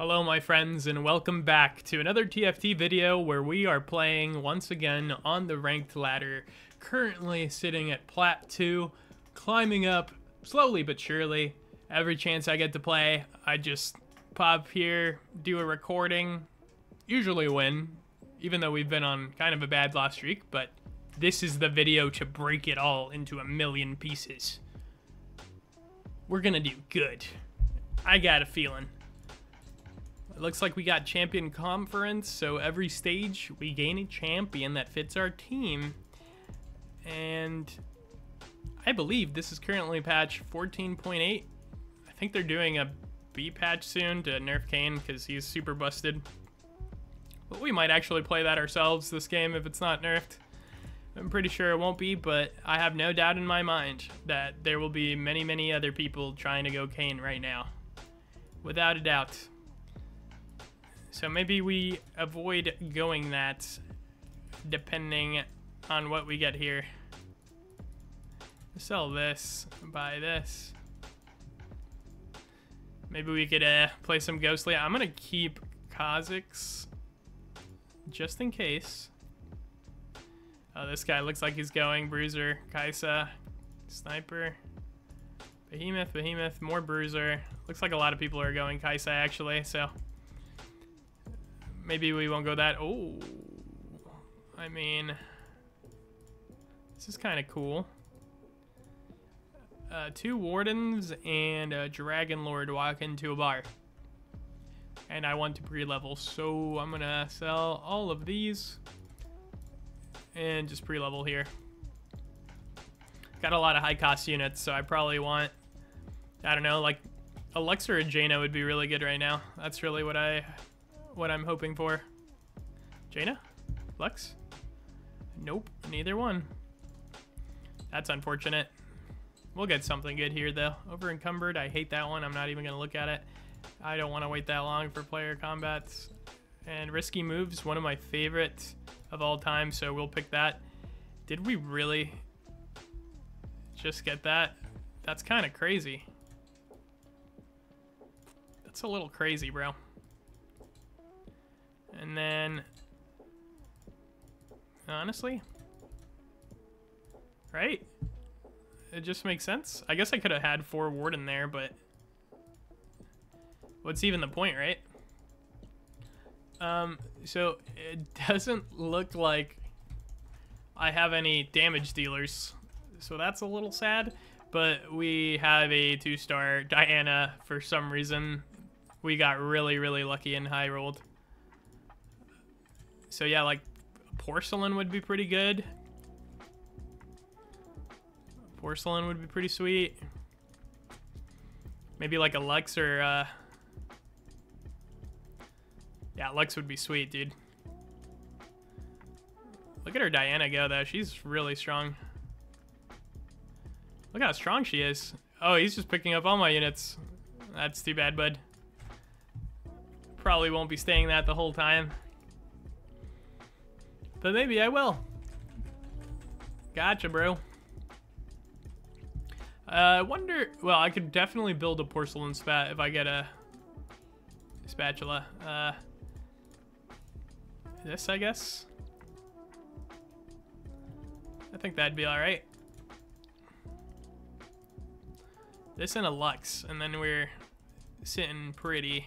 Hello my friends and welcome back to another TFT video where we are playing once again on the ranked ladder. Currently sitting at plat 2, climbing up slowly but surely. Every chance I get to play, I just pop here, do a recording, usually win, even though we've been on kind of a bad loss streak, but this is the video to break it all into a million pieces. We're gonna do good. I got a feeling. It looks like we got champion conference, so every stage we gain a champion that fits our team. And I believe this is currently patch 14.8. I think they're doing a B patch soon to nerf Kayn because he's super busted. But we might actually play that ourselves this game if it's not nerfed. I'm pretty sure it won't be, but I have no doubt in my mind that there will be many, many other people trying to go Kayn right now. Without a doubt. So maybe we avoid going that depending on what we get here. Sell this, buy this. Maybe we could uh, play some Ghostly. I'm going to keep Kha'Zix just in case. Oh, this guy looks like he's going. Bruiser, Kai'Sa, Sniper, Behemoth, Behemoth, more Bruiser. Looks like a lot of people are going Kai'Sa actually, so maybe we won't go that. Oh, I mean, this is kind of cool. Uh, two Wardens and a Dragon Lord walk into a bar. And I want to pre-level, so I'm gonna sell all of these and just pre-level here. Got a lot of high cost units, so I probably want, I don't know, like Alexa or Janna would be really good right now. That's really what I what I'm hoping for. Janna? Lux? Nope, neither one. That's unfortunate. We'll get something good here, though. Over encumbered, I hate that one. I'm not even going to look at it. I don't want to wait that long for player combats. And risky moves, one of my favorites of all time, so we'll pick that. Did we really just get that? That's kind of crazy. That's a little crazy, bro. And then, honestly, right? It just makes sense. I guess I could have had four Warden there, but what's even the point, right? Um, so it doesn't look like I have any damage dealers, so that's a little sad. But we have a two-star Diana for some reason. We got really, really lucky and high rolled. So yeah, like porcelain would be pretty good. Porcelain would be pretty sweet. Maybe like a Lux or, uh... Yeah, Lux would be sweet, dude. Look at her Diana go, though. She's really strong. Look how strong she is. Oh, he's just picking up all my units. That's too bad, bud. Probably won't be staying that the whole time. But maybe I will. Gotcha, bro. Uh, I wonder... Well, I could definitely build a porcelain spat if I get a spatula. Uh, this, I guess? I think that'd be alright. This and a Lux, and then we're sitting pretty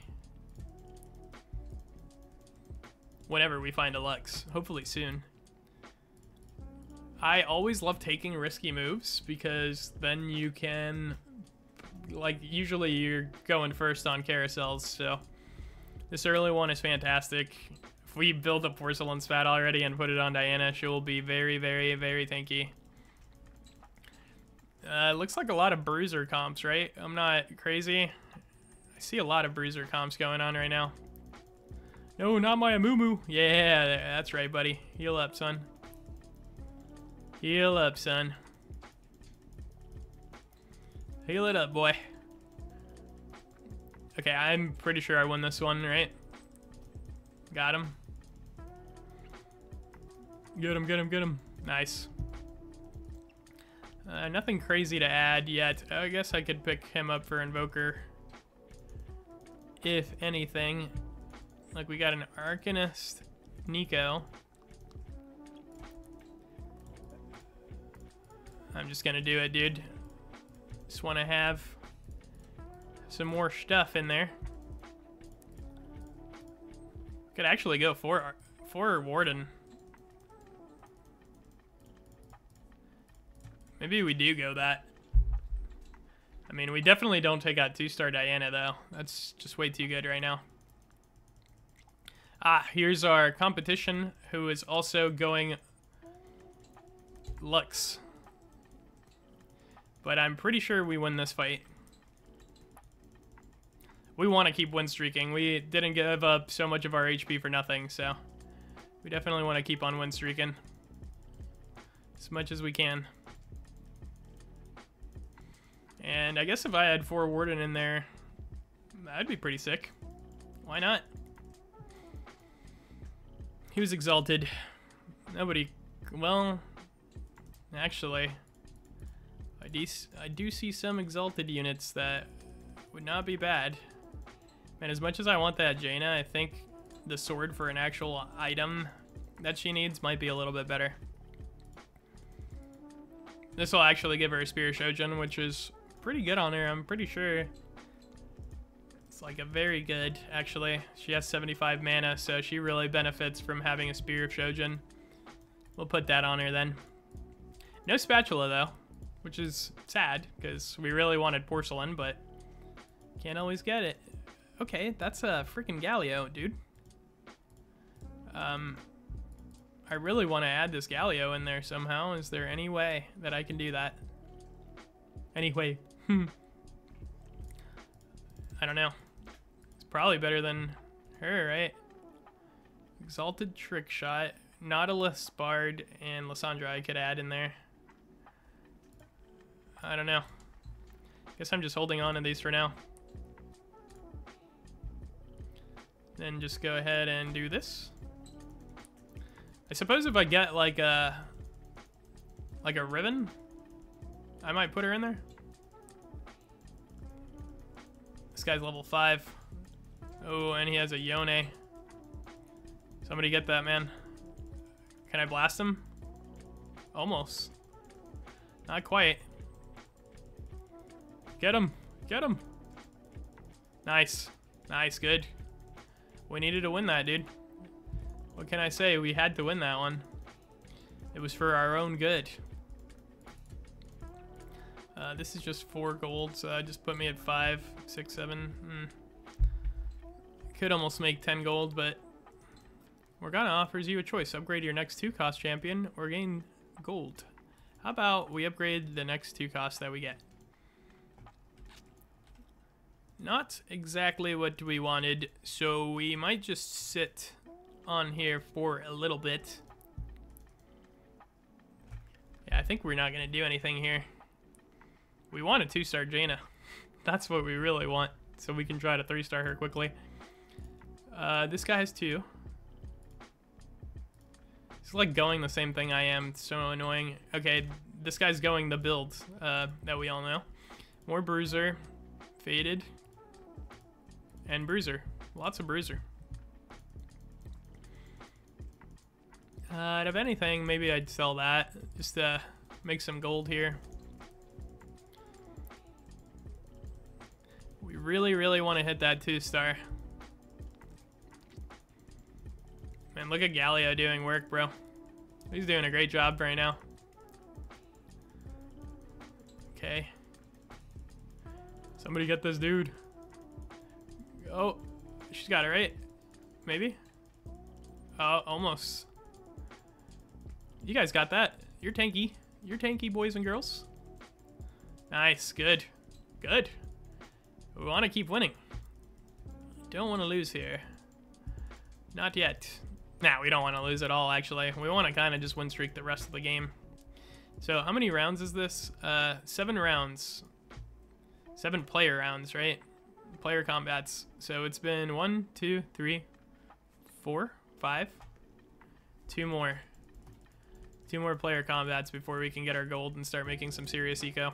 whenever we find a Lux. Hopefully soon. I always love taking risky moves because then you can, like, usually you're going first on carousels, so this early one is fantastic. If we build a Porcelain Spat already and put it on Diana, she will be very, very, very tanky. Uh, looks like a lot of Bruiser comps, right? I'm not crazy. I see a lot of Bruiser comps going on right now. No, not my Amumu. Yeah, that's right, buddy. Heal up, son. Heal up, son. Heal it up, boy. Okay, I'm pretty sure I won this one, right? Got him. Get him, get him, get him. Nice. Uh, nothing crazy to add yet. I guess I could pick him up for Invoker if anything. Like, we got an Arcanist Neeko. I'm just gonna do it, dude. Just want to have some more stuff in there. Could actually go for for Warden. Maybe we do go that. I mean, we definitely don't take out two-star Diana, though. That's just way too good right now. Ah, here's our competition, who is also going Lux. But I'm pretty sure we win this fight. We want to keep win streaking. We didn't give up so much of our HP for nothing, so... We definitely want to keep on win streaking. As much as we can. And I guess if I had four Warden in there, that'd be pretty sick. Why not? He was exalted. Nobody... Well... Actually... I do, I do see some exalted units that would not be bad. And as much as I want that Janna, I think the sword for an actual item that she needs might be a little bit better. This will actually give her a Spear Shojin, which is pretty good on her. I'm pretty sure like a very good, actually. She has 75 mana, so she really benefits from having a Spear of Shojin. We'll put that on her then. No spatula, though, which is sad, because we really wanted porcelain, but can't always get it. Okay, that's a freaking Galio, dude. Um, I really want to add this Galio in there somehow. Is there any way that I can do that? Anyway, hmm. I don't know. Probably better than her, right? Exalted Trick Shot, Nautilus Bard, and Lissandra I could add in there. I don't know. Guess I'm just holding on to these for now. Then just go ahead and do this. I suppose if I get like a like a ribbon, I might put her in there. This guy's level five. Oh, and he has a Yone. Somebody get that, man. Can I blast him? Almost. Not quite. Get him. Get him. Nice. Nice, good. We needed to win that, dude. What can I say? We had to win that one. It was for our own good. Uh, this is just four gold, so that just put me at five, six, seven. Mm. Could almost make 10 gold, but Morgana offers you a choice. Upgrade your next two cost champion or gain gold. How about we upgrade the next two costs that we get? Not exactly what we wanted, so we might just sit on here for a little bit. Yeah, I think we're not going to do anything here. We want a two-star Janna. That's what we really want, so we can try to three-star her quickly. Uh, this guy has two. It's like going the same thing I am. It's so annoying. Okay, this guy's going the build uh, that we all know. More Bruiser. Fated and Bruiser. Lots of Bruiser. Uh, out of anything, maybe I'd sell that. Just to make some gold here. We really, really want to hit that two-star. Look at Galio doing work, bro. He's doing a great job right now. Okay. Somebody get this dude. Oh, she's got it right. Maybe. Oh, almost. You guys got that. You're tanky. You're tanky, boys and girls. Nice. Good. Good. We want to keep winning. Don't want to lose here. Not yet. Nah, we don't want to lose at all, actually. We want to kind of just win streak the rest of the game. So how many rounds is this? Uh, seven rounds. Seven player rounds, right? player combats. So it's been one, two, three, four, five, two more. Two more player combats before we can get our gold and start making some serious eco.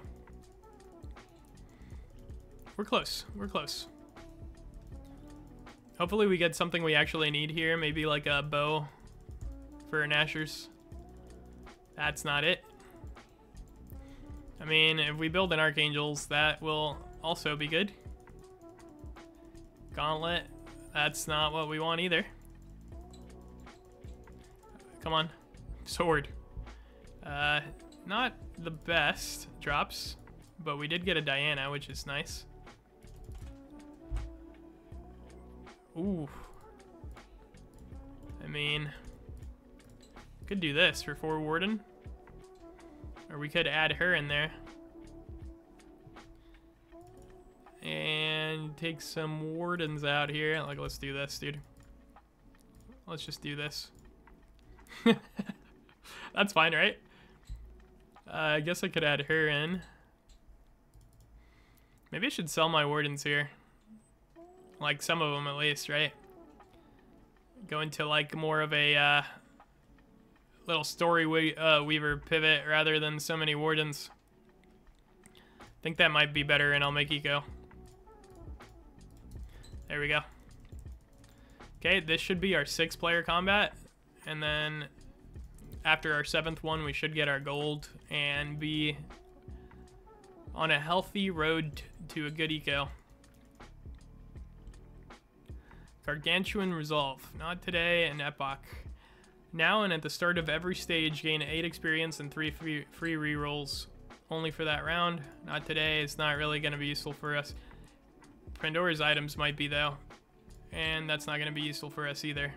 We're close. We're close. Hopefully we get something we actually need here. Maybe like a bow for Nashor's. That's not it. I mean, if we build an Archangels, that will also be good. Gauntlet, that's not what we want either. Come on. Sword. Uh, not the best drops, but we did get a Diana, which is nice. Ooh. I mean, could do this for four Warden. Or we could add her in there. And take some Wardens out here. Like, let's do this, dude. Let's just do this. That's fine, right? Uh, I guess I could add her in. Maybe I should sell my Wardens here. Like, some of them at least, right? Go into, like, more of a, uh, little story we uh, weaver pivot rather than so many Wardens. I think that might be better and I'll make eco. There we go. Okay, this should be our six player combat. And then after our seventh one, we should get our gold and be on a healthy road to a good eco. Gargantuan Resolve. Not today, an Epoch. Now and at the start of every stage, gain 8 experience and 3 free, rerolls. Only for that round. Not today, it's not really going to be useful for us. Pandora's items might be though. And that's not going to be useful for us either.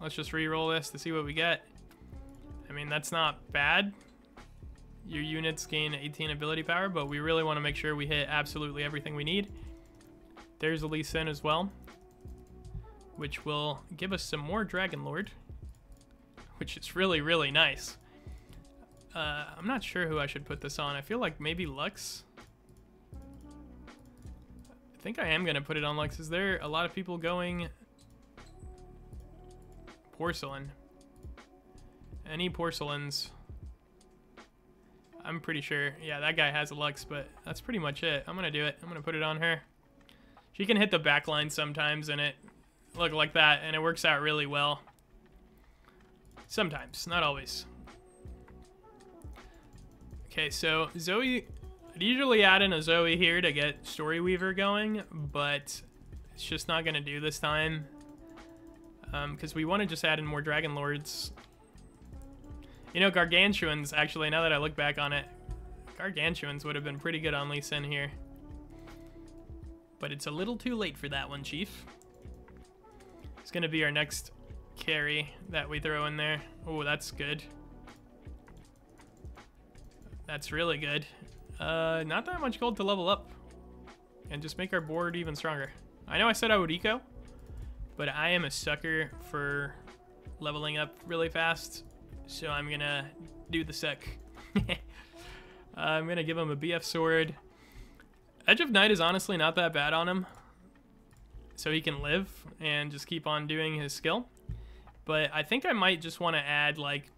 Let's just re-roll this to see what we get. I mean, that's not bad. Your units gain 18 ability power, but we really want to make sure we hit absolutely everything we need. There's a Lee Sin as well, which will give us some more Dragon Lord which is really, really nice. Uh, I'm not sure who I should put this on. I feel like maybe Lux. I think I am going to put it on Lux. Is there a lot of people going porcelain? Any porcelains? I'm pretty sure. Yeah, that guy has a Lux, but that's pretty much it. I'm going to do it. I'm going to put it on her. She can hit the back line sometimes, and it look like that, and it works out really well. Sometimes, not always. Okay, so Zoe, I'd usually add in a Zoe here to get Storyweaver going, but it's just not to do this time. Because um, we want to just add in more Dragon Lords. You know, Gargantuans, actually, now that I look back on it, Gargantuans would have been pretty good on Lee Sin here. But it's a little too late for that one, Chief. It's going to be our next carry that we throw in there. Oh, that's good. That's really good. Uh, not that much gold to level up. And just make our board even stronger. I know I said I would eco, but I am a sucker for leveling up really fast. So I'm gonna do the sec. uh, I'm gonna give him a BF sword. Edge of Night is honestly not that bad on him. So he can live and just keep on doing his skill. But I think I might just want to add like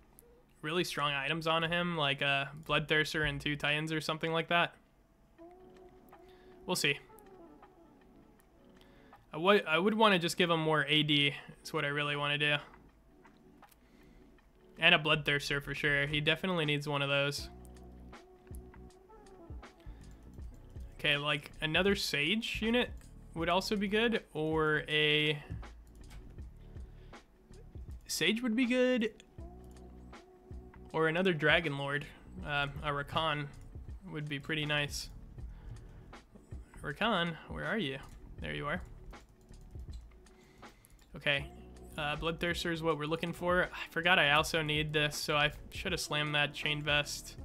really strong items onto him, like uh, a Bloodthirster and two Titans or something like that. We'll see. I would I would want to just give him more AD. That's what I really want to do. And a Bloodthirster for sure. He definitely needs one of those. Okay, like another Sage unit would also be good, or a Sage would be good. Or another Dragon Lord. Uh, a Rakan would be pretty nice. Rakan, where are you? There you are. Okay. Uh, Bloodthirster is what we're looking for. I forgot I also need this, so I should have slammed that Chain Vest.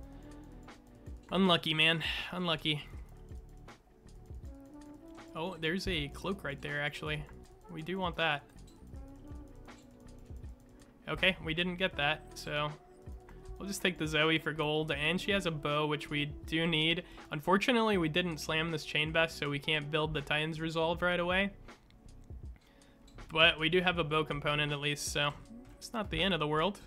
Unlucky, man. Unlucky. Oh, there's a cloak right there, actually. We do want that. Okay, we didn't get that, so we'll just take the Zoe for gold. And she has a bow, which we do need. Unfortunately, we didn't slam this chain vest, so we can't build the Titan's Resolve right away. But we do have a bow component at least, so it's not the end of the world.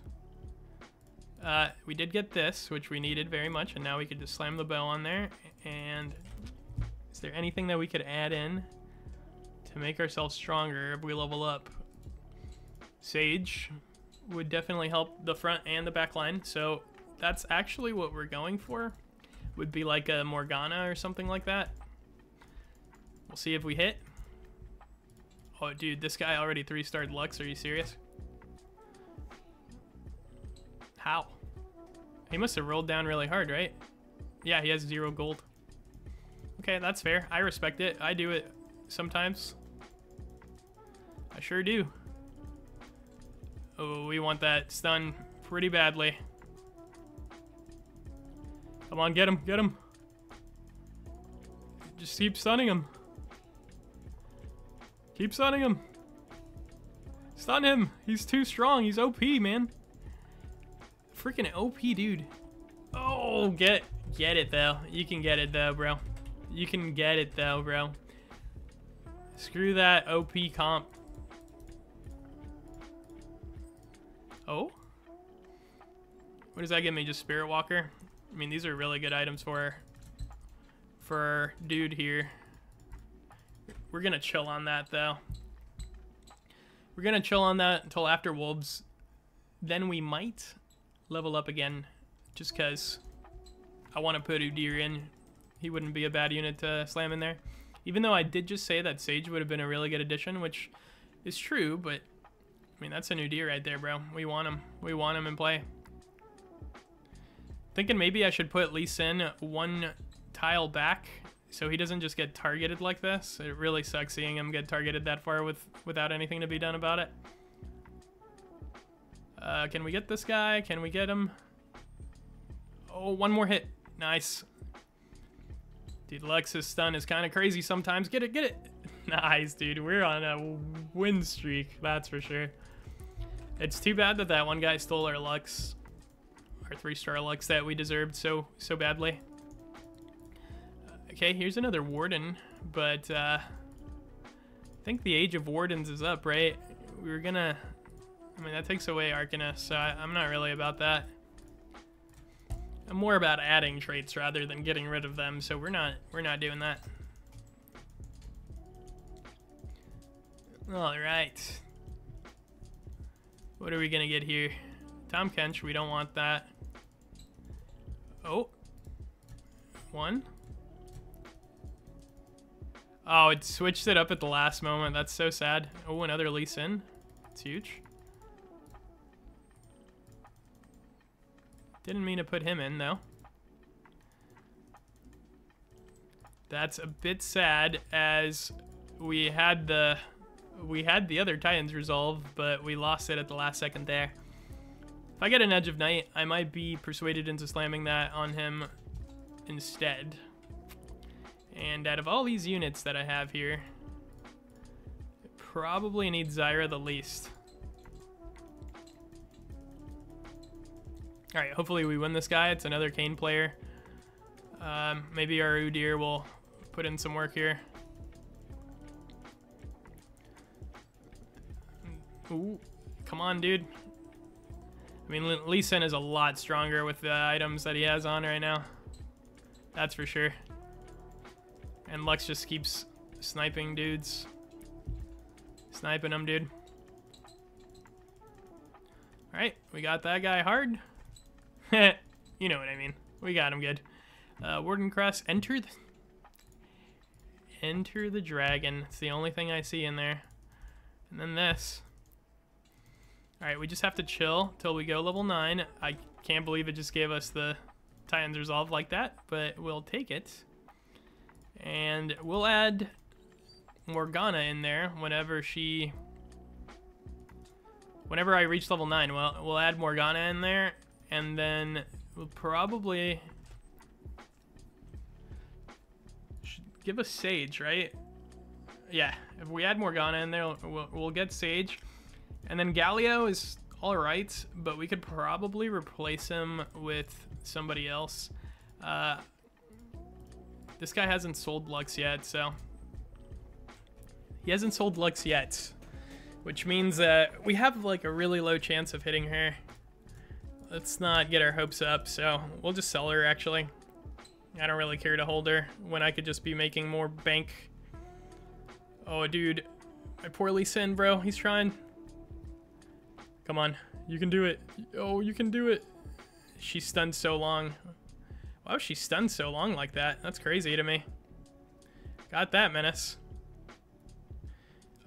Uh, we did get this, which we needed very much, and now we could just slam the bow on there. And is there anything that we could add in to make ourselves stronger if we level up. Sage would definitely help the front and the back line, so that's actually what we're going for. Would be like a Morgana or something like that. We'll see if we hit. Oh, dude, this guy already three-starred Lux. Are you serious? How? He must have rolled down really hard, right? Yeah, he has zero gold. Okay, that's fair. I respect it. I do it sometimes. I sure do. Oh, we want that stun pretty badly. Come on, get him, get him. Just keep stunning him. Keep stunning him. Stun him. He's too strong. He's OP, man. Freaking OP, dude. Oh, get get it though. You can get it though, bro. You can get it though, bro. Screw that OP comp. Oh? What does that give me? Just Spirit Walker? I mean, these are really good items for for dude here. We're gonna chill on that though. We're gonna chill on that until after Wolves. Then we might level up again, just cause I want to put Udyr in. He wouldn't be a bad unit to slam in there. Even though I did just say that Sage would have been a really good addition, which is true, but I mean that's a Udyr right there, bro. We want him. We want him in play. Thinking maybe I should put Lee Sin one tile back so he doesn't just get targeted like this. It really sucks seeing him get targeted that far with without anything to be done about it. Uh, can we get this guy? Can we get him? Oh, one more hit. Nice. Dude, Lux's stun is kind of crazy sometimes. Get it, get it. Nice, dude. We're on a win streak, that's for sure. It's too bad that that one guy stole our Lux. Our three-star Lux that we deserved so so badly. Okay, here's another Warden, but uh, I think the Age of Wardens is up, right? We were gonna... I mean, that takes away Arcanist, so I, I'm not really about that. I'm more about adding traits rather than getting rid of them, so we're not we're not doing that. All right. What are we gonna get here? Tahm Kench, we don't want that. Oh. One. Oh, it switched it up at the last moment. That's so sad. Oh, another Lee Sin. It's huge. Didn't mean to put him in, though. That's a bit sad, as we had the we had the other Titans resolve, but we lost it at the last second there. If I get an Edge of Night, I might be persuaded into slamming that on him instead. And out of all these units that I have here, probably need Zyra the least. Alright, hopefully we win this guy. It's another Kayn player. Um, maybe our Udyr will put in some work here. Ooh, come on, dude. I mean, Lee Sin is a lot stronger with the items that he has on right now. That's for sure. And Lux just keeps sniping dudes. Sniping them, dude. Alright, we got that guy hard. you know what I mean. We got him good. Uh, Warden Crest, enter the... Enter the dragon. It's the only thing I see in there. And then this. Alright, we just have to chill till we go level 9. I can't believe it just gave us the Titans Resolve like that, but we'll take it. And we'll add Morgana in there whenever she... Whenever I reach level 9, well, we'll add Morgana in there, and then we'll probably... give us Sage, right? Yeah, if we add Morgana in there, we'll, we'll get Sage. And then Galio is alright, but we could probably replace him with somebody else. Uh, this guy hasn't sold Lux yet, so... He hasn't sold Lux yet. Which means that we have like a really low chance of hitting her. Let's not get our hopes up, so we'll just sell her actually. I don't really care to hold her when I could just be making more bank Oh, dude. My poor Lee Sin, bro. He's trying. Come on. You can do it. Oh, you can do it. She's stunned so long. Why was she stunned so long like that? That's crazy to me. Got that, Menace.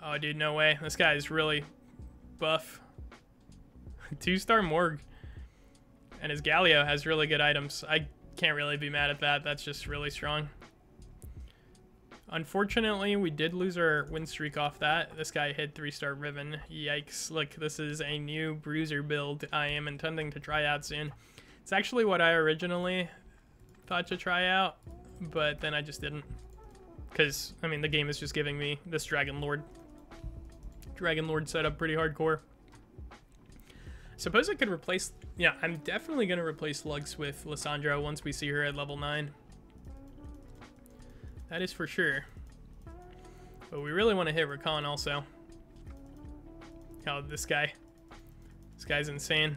Oh, dude, no way. This guy is really buff. Two-star Morg. And his Galio has really good items. I can't really be mad at that. That's just really strong. Unfortunately, we did lose our win streak off that. This guy hit 3-star Riven. Yikes. Look, this is a new Bruiser build I am intending to try out soon. It's actually what I originally thought to try out, but then I just didn't. Because, I mean, the game is just giving me this Dragon Lord. Dragon Lord setup pretty hardcore. Suppose I could replace... Yeah, I'm definitely going to replace Lux with Lissandra once we see her at level 9. That is for sure. But we really want to hit Rakan also. Oh, this guy. This guy's insane.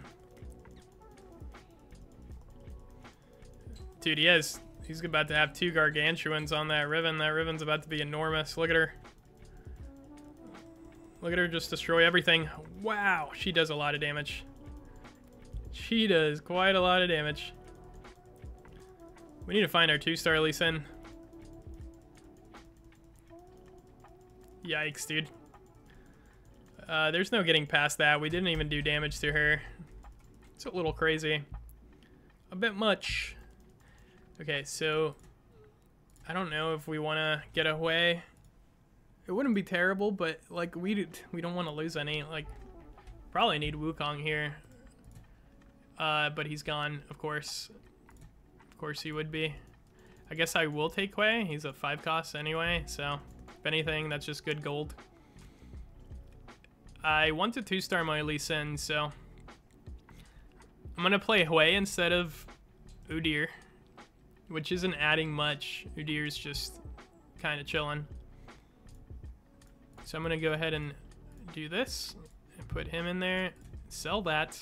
Dude, he has... He's about to have two gargantuans on that Riven. That Riven's about to be enormous. Look at her. Look at her just destroy everything. Wow, she does a lot of damage. She does quite a lot of damage. We need to find our two-star Lee Sin. Yikes, dude. Uh, there's no getting past that. We didn't even do damage to her. It's a little crazy. A bit much. Okay, so... I don't know if we want to get away. It wouldn't be terrible, but, like, we, we don't want to lose any. Like, probably need Wukong here. Uh, but he's gone, of course. Of course he would be. I guess I will take Hwei. He's a 5 cost anyway, so... If anything, that's just good gold. I want to two-star my Lee Sin, so... I'm going to play Hwei instead of Udyr. Which isn't adding much. Udyr's just kind of chilling. So I'm going to go ahead and do this. And put him in there. Sell that.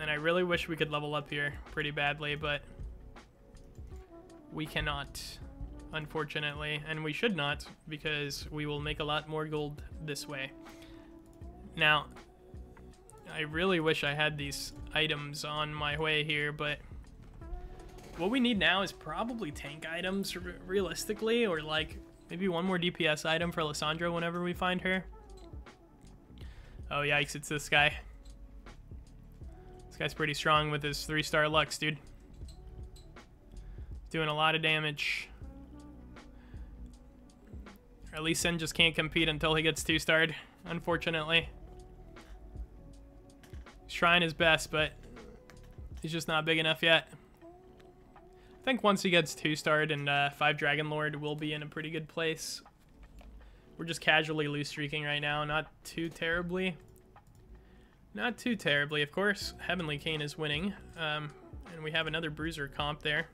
And I really wish we could level up here pretty badly, but... We cannot unfortunately, and we should not, because we will make a lot more gold this way. Now, I really wish I had these items on my way here, but what we need now is probably tank items, realistically, or like maybe one more DPS item for Lissandra whenever we find her. Oh, yikes, it's this guy. Guy's pretty strong with his three-star Lux, dude. Doing a lot of damage. Or at least Sen just can't compete until he gets two-starred, unfortunately. He's trying his best, but he's just not big enough yet. I think once he gets two-starred and uh, five Dragon Lord, we'll be in a pretty good place. We're just casually loose streaking right now, not too terribly. Not too terribly, of course. Heavenly Kayn is winning, um, and we have another Bruiser comp there.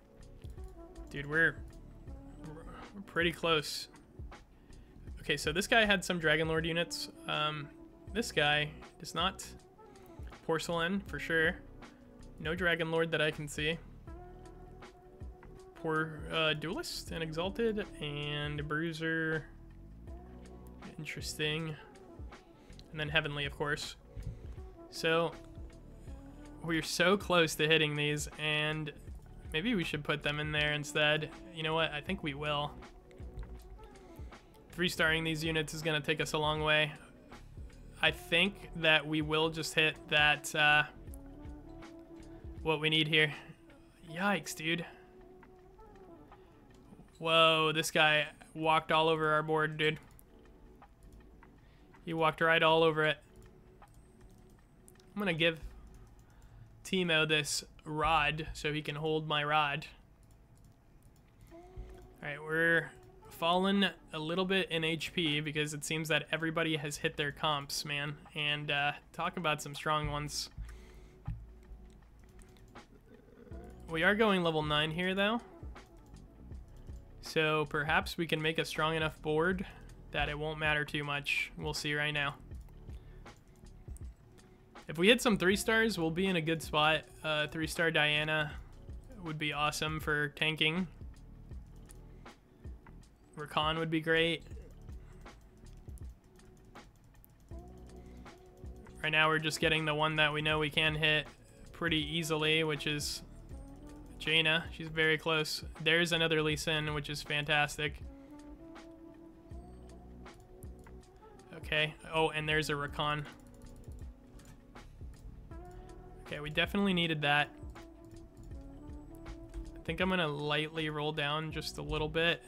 Dude, we're, we're pretty close. Okay, so this guy had some Dragon Lord units. Um, this guy does not. Porcelain, for sure. No Dragon Lord that I can see. Poor uh, Duelist and Exalted and Bruiser. Interesting. And then Heavenly, of course. So, we're so close to hitting these, and maybe we should put them in there instead. You know what? I think we will restarting these units is going to take us a long way. I think that we will just hit that, uh, what we need here. Yikes, dude. Whoa, this guy walked all over our board, dude. He walked right all over it. I'm going to give Teemo this rod so he can hold my rod. Alright, we're fallen a little bit in HP because it seems that everybody has hit their comps, man. And uh, talk about some strong ones. We are going level 9 here, though. So perhaps we can make a strong enough board that it won't matter too much. We'll see right now. If we hit some 3 stars, we'll be in a good spot. 3-star uh, Diana would be awesome for tanking Rakan would be great. Right now we're just getting the one that we know we can hit pretty easily, which is Janna. She's very close. There's another Lee Sin, which is fantastic. Okay. Oh, and there's a Rakan. Okay, we definitely needed that. I think I'm going to lightly roll down just a little bit.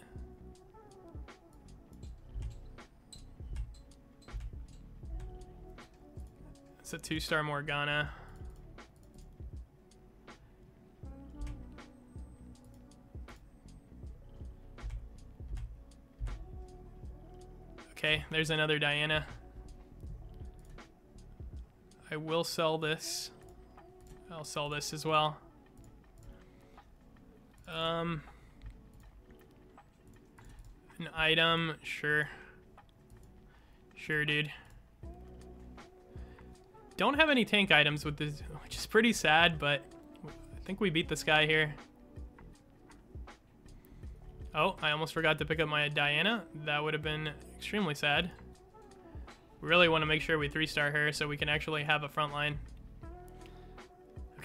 It's a two-star Morgana. Okay, there's another Diana. I will sell this. I'll sell this as well. Um, an item, sure. Sure, dude. Don't have any tank items with this, which is pretty sad, but I think we beat this guy here. Oh, I almost forgot to pick up my Diana. That would have been extremely sad. We really want to make sure we three-star her so we can actually have a front line.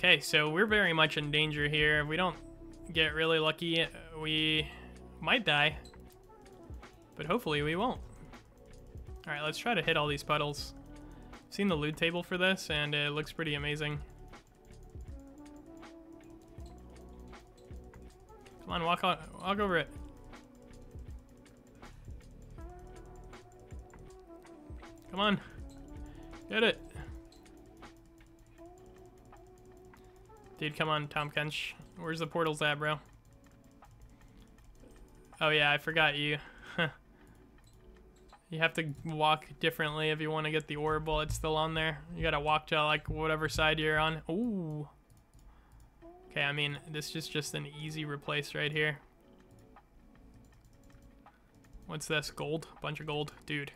Okay, so we're very much in danger here. If we don't get really lucky, we might die. But hopefully we won't. Alright, let's try to hit all these puddles seen the loot table for this, and it looks pretty amazing. Come on, walk on, walk over it. Come on. Get it. Dude, come on, Tahm Kench. Where's the portals at, bro? Oh yeah, I forgot you. You have to walk differently if you want to get the orb while it's still on there. You gotta walk to like whatever side you're on. Ooh. Okay, I mean, this is just an easy replace right here. What's this? Gold? Bunch of gold. Dude.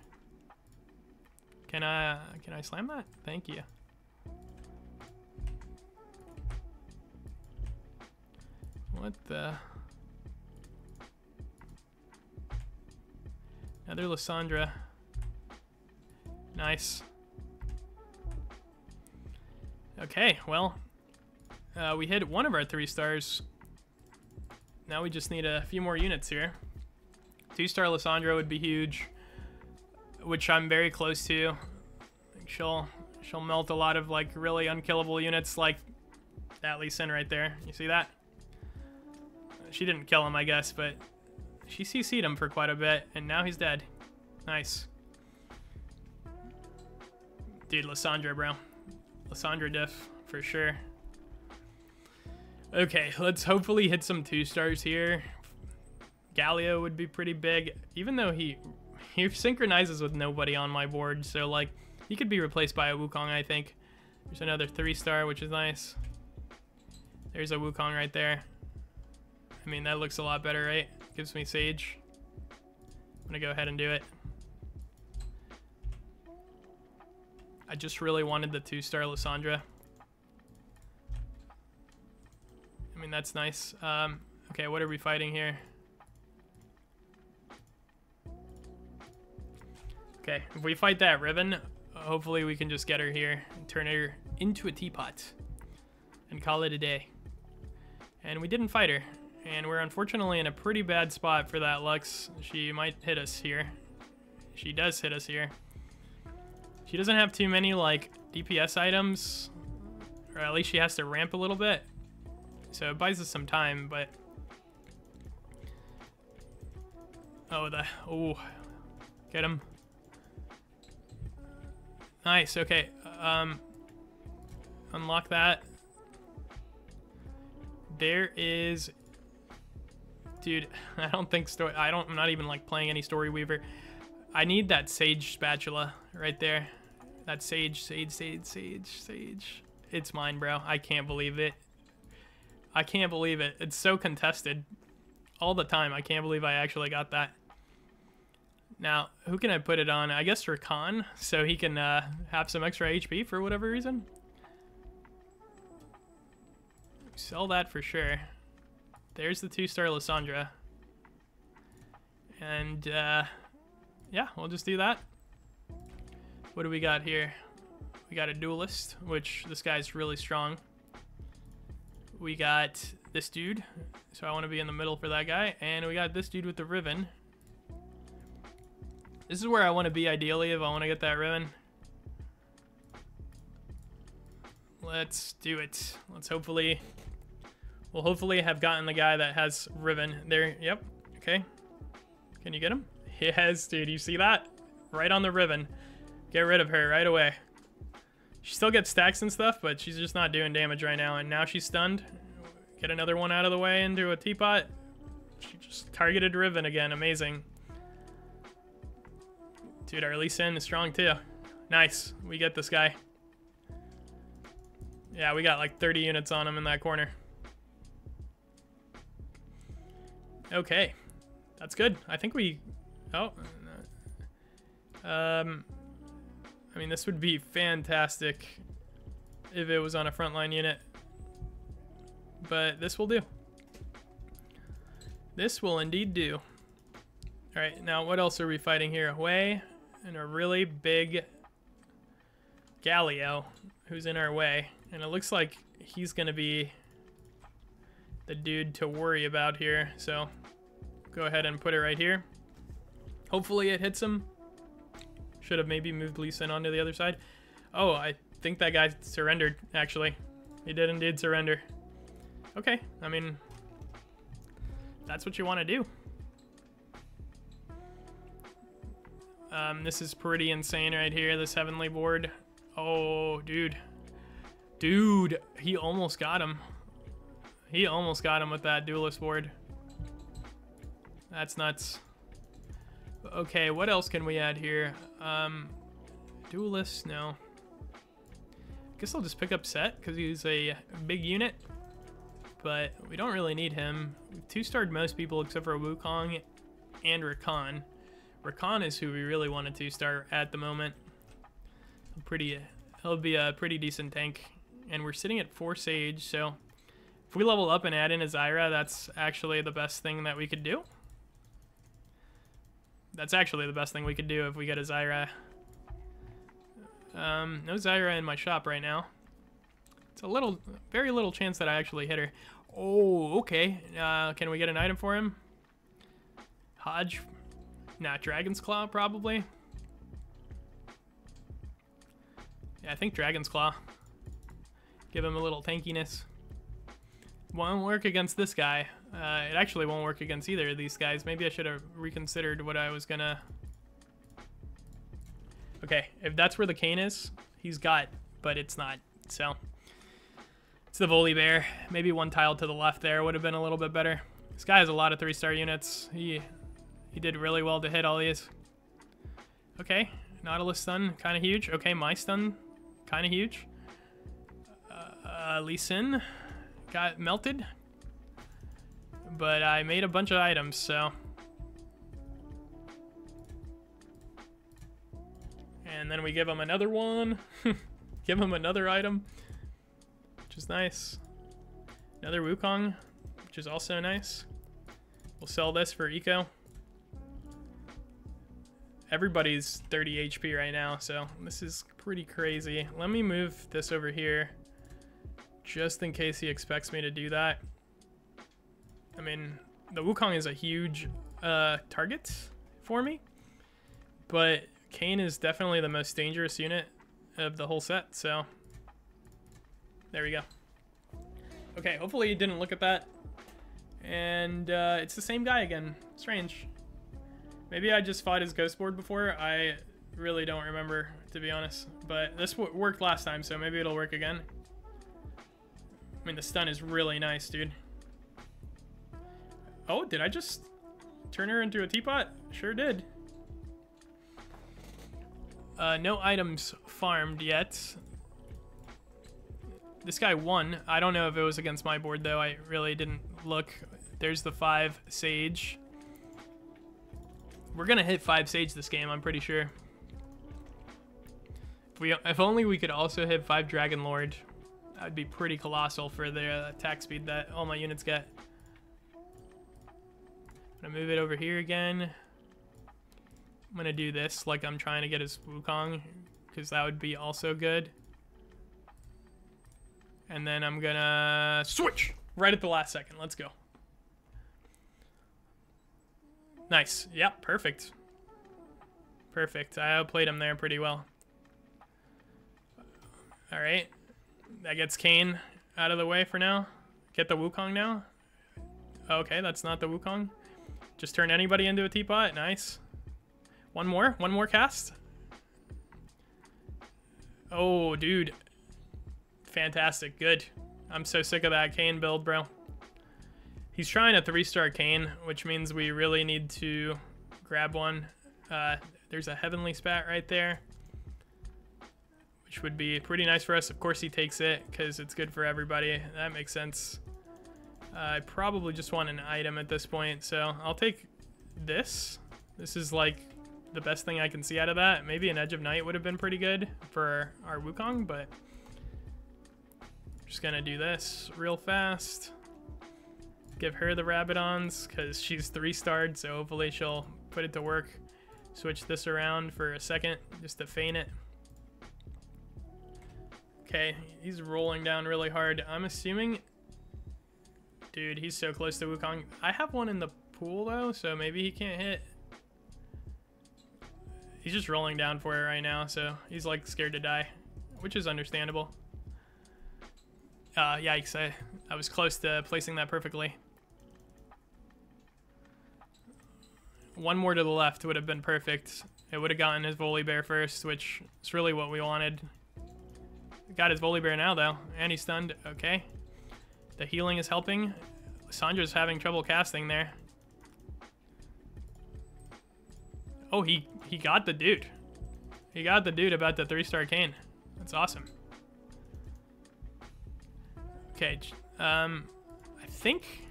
Can I, can I slam that? Thank you. What the... Another Lissandra. Nice. Okay, well, uh, we hit one of our three stars. Now we just need a few more units here. Two-star Lissandra would be huge, which I'm very close to. She'll she'll melt a lot of like really unkillable units like that Lee Sin right there. You see that? She didn't kill him, I guess, but she CC'd him for quite a bit, and now he's dead. Nice. Dude, Lissandra, bro. Lissandra diff, for sure. Okay, let's hopefully hit some two stars here. Galio would be pretty big, even though he he synchronizes with nobody on my board, so like he could be replaced by a Wukong, I think. There's another three star, which is nice. There's a Wukong right there. I mean, that looks a lot better, right? Gives me Sage. I'm gonna go ahead and do it. I just really wanted the two-star Lissandra. I mean, that's nice. Um, okay, what are we fighting here? Okay, if we fight that Riven, hopefully we can just get her here and turn her into a teapot and call it a day. And we didn't fight her. And we're unfortunately in a pretty bad spot for that Lux. She might hit us here. She does hit us here. She doesn't have too many, like, DPS items. Or at least she has to ramp a little bit. So it buys us some time, but... Oh, the... Oh. Get him. Nice, okay. Um, unlock that. There is Dude, I don't think story. I don't. I'm not even like playing any Story Weaver. I need that Sage spatula right there. That Sage, Sage, Sage, Sage, Sage. It's mine, bro. I can't believe it. I can't believe it. It's so contested all the time. I can't believe I actually got that. Now, who can I put it on? I guess Rakan, so he can uh, have some extra HP for whatever reason. Sell that for sure. There's the two-star Lissandra. And, uh, yeah, we'll just do that. What do we got here? We got a duelist, which this guy's really strong. We got this dude, so I want to be in the middle for that guy. And we got this dude with the Riven. This is where I want to be ideally if I want to get that Riven. Let's do it. Let's hopefully... We'll hopefully have gotten the guy that has Riven. There, yep, okay. Can you get him? Yes, dude, you see that? Right on the Riven. Get rid of her right away. She still gets stacks and stuff, but she's just not doing damage right now. And now she's stunned. Get another one out of the way into a teapot. She just targeted Riven again. Amazing. Dude, our Lee Sin is strong too. Nice. We get this guy. Yeah, we got like 30 units on him in that corner. Okay. That's good. I think we... Oh. Um, I mean, this would be fantastic if it was on a frontline unit. But this will do. This will indeed do. Alright, now what else are we fighting here? Hwei and a really big Galio who's in our way. And it looks like he's going to be the dude to worry about here. So go ahead and put it right here. Hopefully it hits him. Should have maybe moved Lee Sin onto the other side. Oh, I think that guy surrendered, actually. He did indeed surrender. Okay, I mean, that's what you want to do. Um, this is pretty insane right here, this heavenly board. Oh, dude. Dude, he almost got him. He almost got him with that duelist board. That's nuts. Okay, what else can we add here? Um, duelist, no. I Guess I'll just pick up Sett because he's a big unit. But we don't really need him. We've two-starred most people except for Wukong and Rakan. Rakan is who we really want to two-star at the moment. Pretty, he'll be a pretty decent tank. And we're sitting at 4 Sage, so we level up and add in a Zyra, that's actually the best thing that we could do. That's actually the best thing we could do if we get a Zyra. Um, no Zyra in my shop right now. It's a little, very little chance that I actually hit her. Oh, okay. Uh, can we get an item for him? Hodge? Not Dragon's Claw, probably. Yeah, I think Dragon's Claw. Give him a little tankiness. Won't work against this guy. Uh, it actually won't work against either of these guys. Maybe I should have reconsidered what I was gonna... Okay, if that's where the Kayn is, he's got, but it's not, so... It's the Volibear. Maybe one tile to the left there would have been a little bit better. This guy has a lot of three-star units. He he did really well to hit all these. Okay, Nautilus stun, kind of huge. Okay, my stun, kind of huge. Uh, uh, Lee Sin got melted. But I made a bunch of items, so... And then we give him another one. give him another item. Which is nice. Another Wukong, which is also nice. We'll sell this for eco. Everybody's 30 HP right now, so this is pretty crazy. Let me move this over here just in case he expects me to do that. I mean, the Wukong is a huge uh, target for me, but Kayn is definitely the most dangerous unit of the whole set, so there we go. Okay, hopefully you didn't look at that. And uh, it's the same guy again. Strange. Maybe I just fought his ghost board before. I really don't remember, to be honest. But this worked last time, so maybe it'll work again. I mean, the stun is really nice, dude. Oh, did I just turn her into a teapot? Sure did. Uh, no items farmed yet. This guy won. I don't know if it was against my board, though. I really didn't look. There's the five Sage. We're going to hit five Sage this game, I'm pretty sure. If, we, if only we could also hit five Dragon Lord. That'd be pretty colossal for the uh, attack speed that all my units get. I'm gonna move it over here again. I'm gonna do this like I'm trying to get his Wukong, because that would be also good. And then I'm gonna switch right at the last second. Let's go. Nice. Yep, perfect. Perfect. I outplayed him there pretty well. Alright. That gets Kayn out of the way for now. Get the Wukong now. Okay, that's not the Wukong. Just turn anybody into a teapot. Nice. One more. One more cast. Oh, dude. Fantastic. Good. I'm so sick of that Kayn build, bro. He's trying a three-star Kayn, which means we really need to grab one. Uh, there's a Heavenly Spat right there, which would be pretty nice for us. Of course he takes it, because it's good for everybody. That makes sense. Uh, I probably just want an item at this point, so I'll take this. This is like the best thing I can see out of that. Maybe an Edge of Night would have been pretty good for our Wukong, but just gonna do this real fast. Give her the Rabadons, because she's three-starred, so hopefully she'll put it to work. Switch this around for a second, just to feign it. Okay, he's rolling down really hard. I'm assuming... Dude, he's so close to Wukong. I have one in the pool, though, so maybe he can't hit. He's just rolling down for it right now, so he's, like, scared to die, which is understandable. Uh, yikes, I, I was close to placing that perfectly. One more to the left would have been perfect. It would have gotten his Volibear first, which is really what we wanted. Got his Volibear now, though. And he's stunned. Okay. The healing is helping. Sandra's having trouble casting there. Oh, he, he got the dude. He got the dude about the three-star Kayn. That's awesome. Okay, um, I think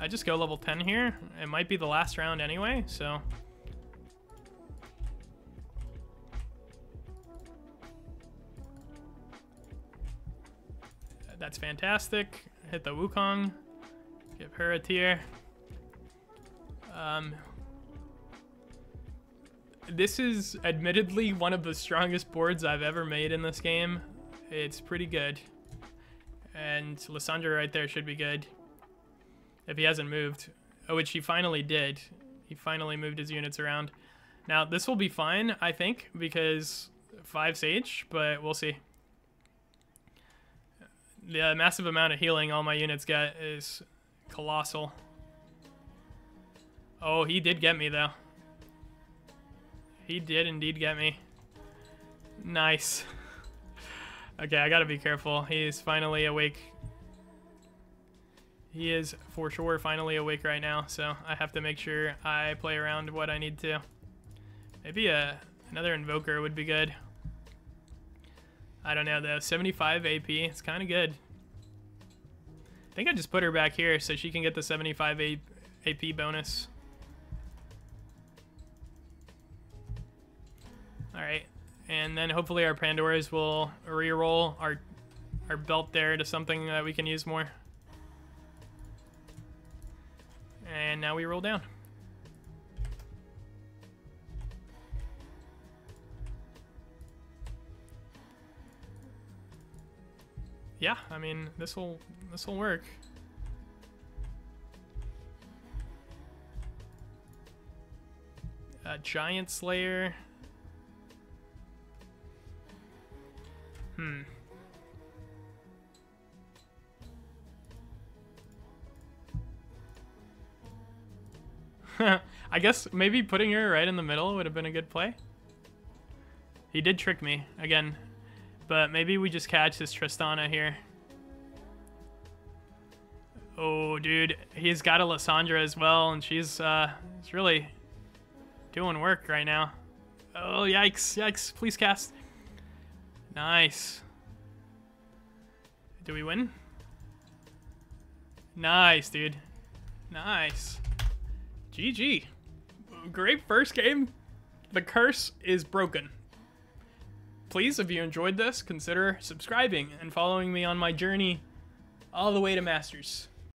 I just go level 10 here. It might be the last round anyway, so. That's fantastic. Hit the Wukong. Give her a tier. Um, this is admittedly one of the strongest boards I've ever made in this game. It's pretty good. And Lissandra right there should be good. If he hasn't moved. Oh, which he finally did. He finally moved his units around. Now, this will be fine, I think, because 5 Sage, but we'll see. The massive amount of healing all my units get is colossal. Oh, he did get me, though. He did indeed get me. Nice. Okay, I gotta be careful. He's finally awake. He is for sure finally awake right now, so I have to make sure I play around what I need to. Maybe a, uh, another Invoker would be good. I don't know though, 75 AP, it's kind of good. I think I just put her back here so she can get the 75 AP bonus. Alright, and then hopefully our Pandoras will re-roll our, our belt there to something that we can use more. And now we roll down. Yeah, I mean, this will this will work. A giant slayer. Hmm. I guess maybe putting her right in the middle would have been a good play. He did trick me, again. But maybe we just catch this Tristana here. Oh, dude. He's got a Lissandra as well, and she's, uh, she's really doing work right now. Oh, yikes, yikes. Please cast. Nice. Do we win? Nice, dude. Nice. GG. Great first game. The curse is broken. Please, if you enjoyed this, consider subscribing and following me on my journey all the way to Masters.